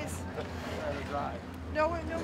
That's. No, no.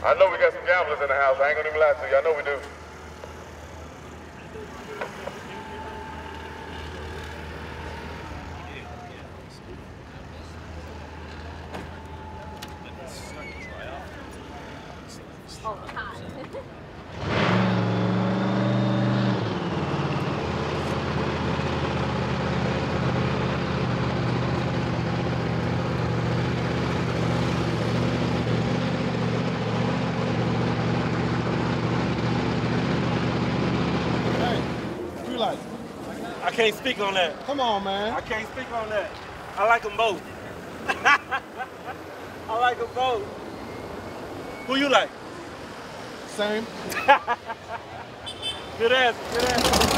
But I know we got some gamblers in the house. I ain't gonna even lie to you. I know we do. Can't speak on that. Come on, man. I can't speak on that. I like them both. I like them both. Who you like? Same. Good answer. Good answer.